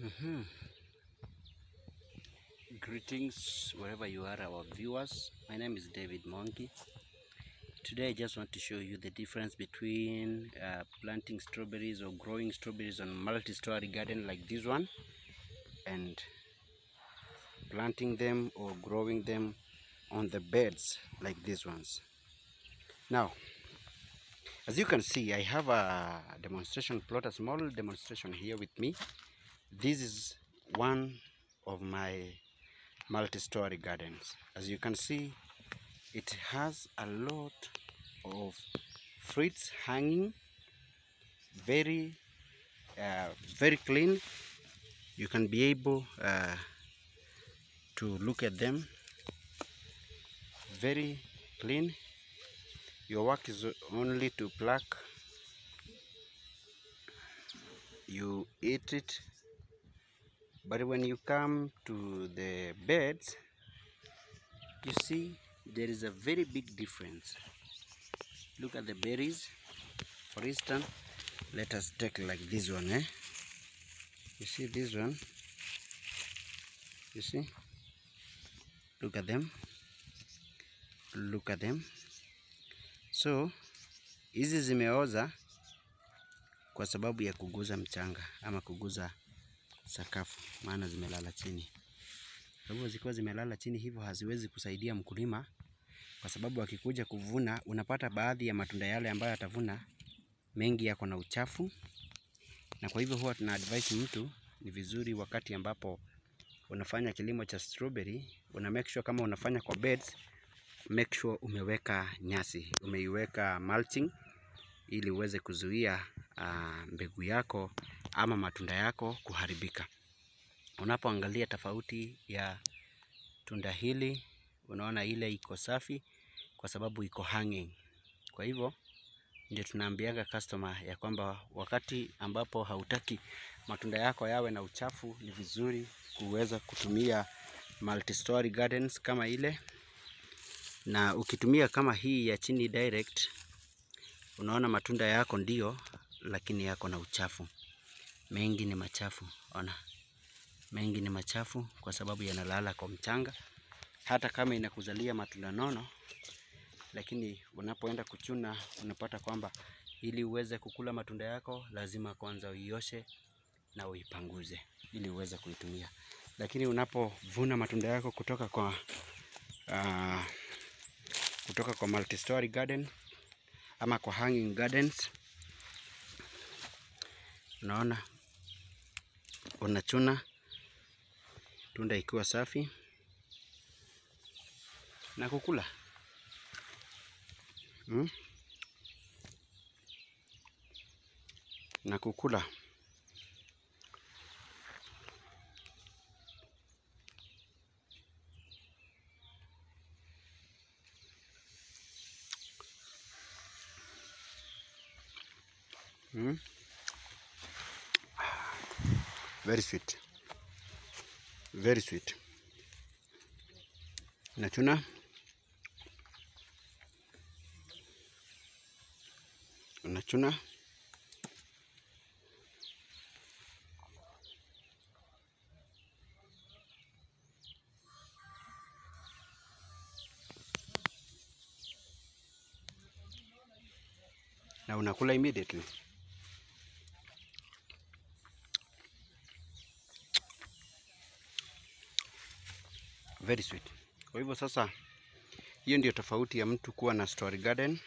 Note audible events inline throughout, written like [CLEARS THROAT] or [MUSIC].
Mhm. Greetings wherever you are, our viewers. My name is David Monkey. Today I just want to show you the difference between uh, planting strawberries or growing strawberries on multi-story garden like this one and planting them or growing them on the beds like these ones. Now, as you can see, I have a demonstration plot, a small demonstration here with me. This is one of my multi-story gardens. As you can see, it has a lot of fruits hanging, very, uh, very clean. You can be able uh, to look at them, very clean. Your work is only to pluck. You eat it but when you come to the beds you see there is a very big difference. Look at the berries. For instance let us take like this one eh? You see this one? You see? Look at them. Look at them. So hizi zimeoza kwa sababu ya kuguza mchanga ama kuguza sakafu, maana zimelala chini. Kwa hivyo zikiwa zimelala chini hivyo haziwezi kusaidia mkulima, kwa sababu akikuja kuvuna, unapata baadhi ya matunda yale ambayo atavuna mengi yako na uchafu, na kwa hivyo huwa tuna advise mtu ni vizuri wakati ambapo unafanya kilimo cha strawberry, una make sure kama unafanya kwa beds, make sure umeweka nyasi, umeiweka mulching ili uweze kuzuia uh, mbegu yako ama matunda yako kuharibika. Unapoangalia tofauti ya tunda hili, unaona ile iko safi kwa sababu iko hanging. Kwa hivyo ndio tunaambiaga customer ya kwamba wakati ambapo hautaki matunda yako yawe na uchafu, ni vizuri kuweza kutumia multi-story gardens kama ile, na ukitumia kama hii ya chini direct, unaona matunda yako ndio, lakini yako na uchafu mengi ni machafu. Ona, mengi ni machafu kwa sababu yanalala kwa mchanga. Hata kama inakuzalia matunda nono, lakini unapoenda kuchuna unapata kwamba ili uweze kukula matunda yako lazima kwanza uioshe na uipanguze ili uweze kuitumia. Lakini unapovuna matunda yako kutoka kwa uh, kutoka kwa multi-story garden ama kwa hanging gardens, unaona unachuna tunda ikiwa safi na kukula hmm? na kukula hmm? Very sweet. Very sweet. Nachuna nachuna na unakula immediately very sweet. Kwa hivyo sasa, hiyo ndio tofauti ya mtu kuwa na story garden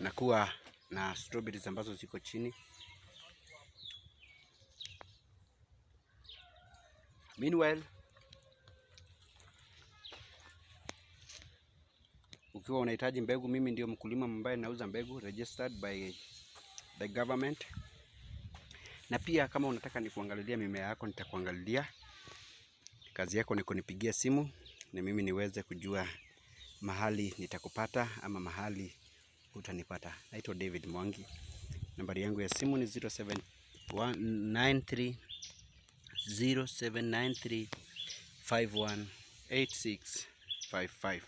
na kuwa na strawberries ambazo ziko chini. Meanwhile, ukiwa unahitaji mbegu, mimi ndio mkulima ambaye nauza mbegu registered by the government na pia kama unataka nikuangalilia mimea yako, nitakuangalilia. Kazi yako ni kunipigia simu na mimi niweze kujua mahali nitakupata ama mahali utanipata. Naitwa David Mwangi, nambari yangu ya simu ni 0793 0793 518655.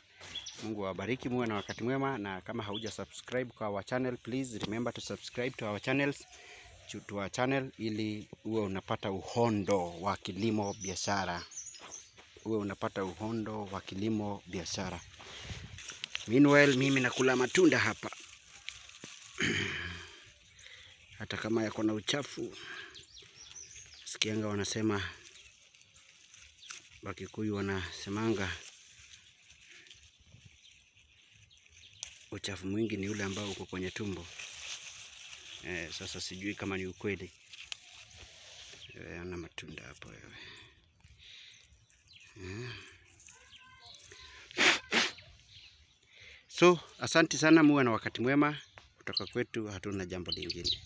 Mungu awabariki, muwe na wakati mwema, na kama hauja subscribe kwa our channel, please remember to subscribe to our channels to channel ili uwe unapata uhondo wa kilimo biashara, uwe unapata uhondo wa kilimo biashara. Meanwhile, mimi nakula matunda hapa [CLEARS THROAT] hata kama yako na uchafu. Sikianga wanasema Wakikuyu wanasemanga uchafu mwingi ni ule ambao uko kwenye tumbo. Eh, sasa sijui kama ni ukweli. Eh, ana matunda hapo wewe. Eh. So, asanti sana, muwe na wakati mwema. Kutoka kwetu hatuna jambo lingine.